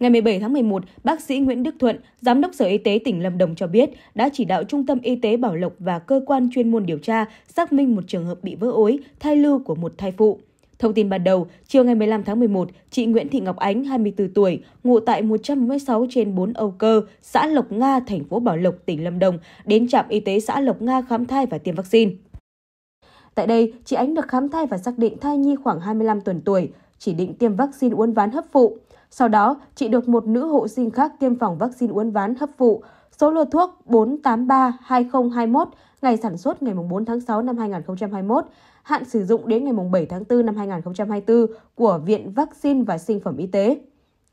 Ngày 17 tháng 11, bác sĩ Nguyễn Đức Thuận, Giám đốc Sở Y tế tỉnh Lâm Đồng cho biết đã chỉ đạo Trung tâm Y tế Bảo Lộc và cơ quan chuyên môn điều tra xác minh một trường hợp bị vỡ ối, thai lưu của một thai phụ. Thông tin ban đầu, chiều ngày 15 tháng 11, chị Nguyễn Thị Ngọc Ánh, 24 tuổi, ngụ tại 146 trên 4 Âu Cơ, xã Lộc Nga, thành phố Bảo Lộc, tỉnh Lâm Đồng, đến trạm y tế xã Lộc Nga khám thai và tiêm vaccine. Tại đây, chị Ánh được khám thai và xác định thai nhi khoảng 25 tuần tuổi, chỉ định tiêm vaccine uốn ván hấp phụ. Sau đó, chị được một nữ hộ sinh khác tiêm phòng vaccine uốn ván hấp phụ. Số lô thuốc 483-2021, ngày sản xuất ngày 4 tháng 6 năm 2021, hạn sử dụng đến ngày 7 tháng 4 năm 2024 của Viện Vaccine và Sinh phẩm Y tế.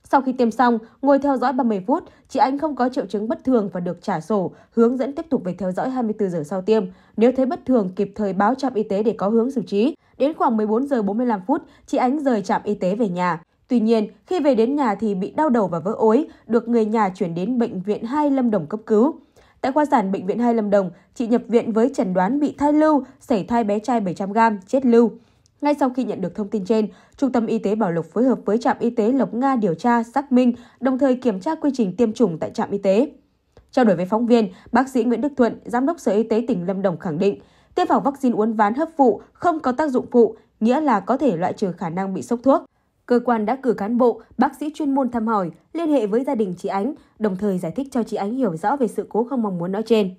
Sau khi tiêm xong, ngồi theo dõi 30 phút, chị Anh không có triệu chứng bất thường và được trả sổ, hướng dẫn tiếp tục về theo dõi 24 giờ sau tiêm. Nếu thấy bất thường, kịp thời báo trạm y tế để có hướng xử trí. Đến khoảng 14 giờ 45 phút, chị Ánh rời trạm y tế về nhà. Tuy nhiên, khi về đến nhà thì bị đau đầu và vỡ ối, được người nhà chuyển đến Bệnh viện 2 Lâm Đồng cấp cứu. Tại khoa sản Bệnh viện 2 Lâm Đồng, chị nhập viện với chẩn đoán bị thai lưu, sảy thai bé trai 700g, chết lưu. Ngay sau khi nhận được thông tin trên, Trung tâm Y tế Bảo Lộc phối hợp với trạm y tế Lộc Nga điều tra, xác minh, đồng thời kiểm tra quy trình tiêm chủng tại trạm y tế. Trao đổi với phóng viên, bác sĩ Nguyễn Đức Thuận, Giám đốc Sở Y tế tỉnh Lâm Đồng khẳng định, tiêm phòng vaccine uốn ván hấp phụ không có tác dụng phụ, nghĩa là có thể loại trừ khả năng bị sốc thuốc. Cơ quan đã cử cán bộ, bác sĩ chuyên môn thăm hỏi, liên hệ với gia đình chị Ánh, đồng thời giải thích cho chị Ánh hiểu rõ về sự cố không mong muốn nói trên.